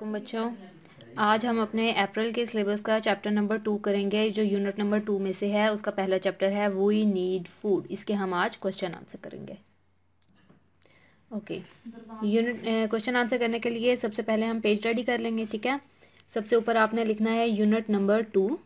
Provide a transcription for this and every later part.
वालेकुम बच्चों। आज हम अपने अप्रैल के सिलेबस का चैप्टर नंबर टू करेंगे, जो यूनिट नंबर टू में से है, उसका पहला चैप्टर है वी नीड फ़ूड इसके हम आज क्वेश्चन आंसर करेंगे। ओके यूनिट क्वेश्चन आंसर करने के लिए सबसे पहले हम पेज रेडी कर लेंगे, ठीक है? सबसे ऊपर आपने लिखना है यूनिट नंबर टू।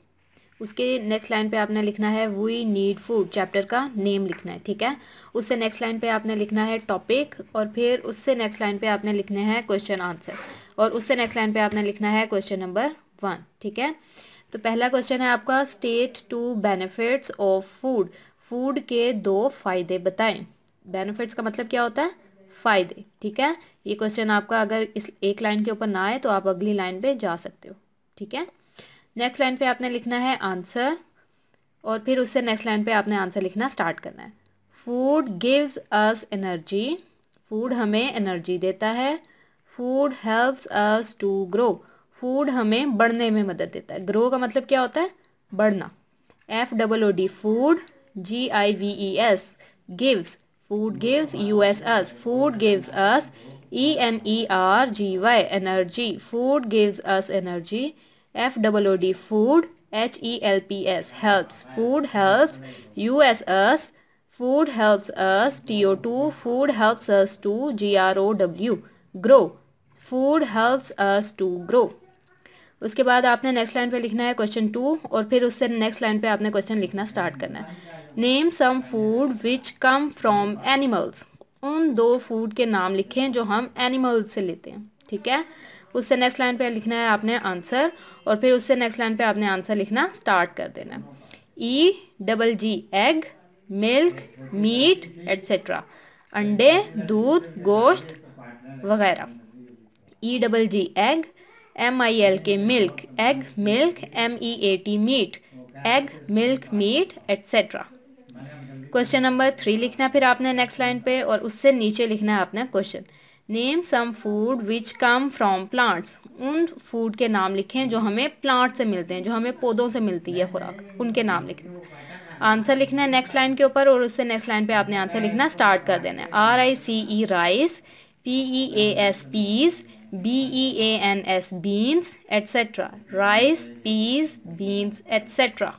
उसके नेक्स्ट लाइन पे आपने लिखना है वी नीड फ़ूड चैप्टर का नेम लिखना है, ठीक है? उससे नेक्स्ट लाइन पे आपने लिखना है टॉपिक और फिर उससे नेक्स्ट लाइन पे आपने लिखने हैं क्वेश्चन आंसर और उससे नेक्स्ट लाइन पे आपने लिखना है क्वेश्चन नंबर वन ठीक है? तो पहला क्वेश्चन है आपका state two benefits of food food के दो फ़ायदे बताएँ। बेनिफिट्स का मतलब क्या होता है? फ़ायदे, ठीक है? ये क्वेश्चन आपका अगर इस एक लाइन के ऊपर ना आए तो आप अगली लाइन पे जा सकते हो, ठीक है? नेक्स्ट लाइन पे आपने लिखना है आंसर और फिर उससे नेक्स्ट लाइन पे आपने आंसर लिखना स्टार्ट करना है। Food gives us energy food हमें एनर्जी देता है। Food helps us to grow food हमें बढ़ने में मदद देता है। ग्रो का मतलब क्या होता है? बढ़ना। F double O D food G I V E S gives food gives U S us food gives us E N E R G Y energy food gives us energy F O O D, food, H E L P S, helps. Food helps U S us, food helps us TO2 food helps us to G R O W, grow. Food helps us to उसके बाद आपने next line पे लिखना है question to और फिर उससे next line पे आपने क्वेश्चन लिखना स्टार्ट करना है। Name some food which come from animals उन दो फ़ूड के नाम लिखें जो हम एनिमल्स से लेते हैं, ठीक है? उससे नेक्स्ट लाइन पे लिखना है आपने आंसर और फिर उससे नेक्स्ट लाइन पे आपने आंसर लिखना स्टार्ट कर देना। E double G egg milk meat etcetera अंडे, दूध, गोश्त वगैरह। E double G egg M I L के milk egg milk M E A T meat egg milk meat etcetera question number three लिखना फिर आपने नेक्स्ट लाइन पे और उससे नीचे लिखना है आपने question name some food which come from plants उन फ़ूड के नाम लिखें जो हमें प्लांट से मिलते हैं, जो हमें पौधों से मिलती है खुराक। उनके नाम लिखें। आंसर लिखना है नेक्स्ट लाइन के ऊपर और उससे नेक्स्ट लाइन पे आपने आंसर लिखना स्टार्ट कर देना है। R I C E rice P E A S peas B E N S beans etcetera rice peas beans etcetera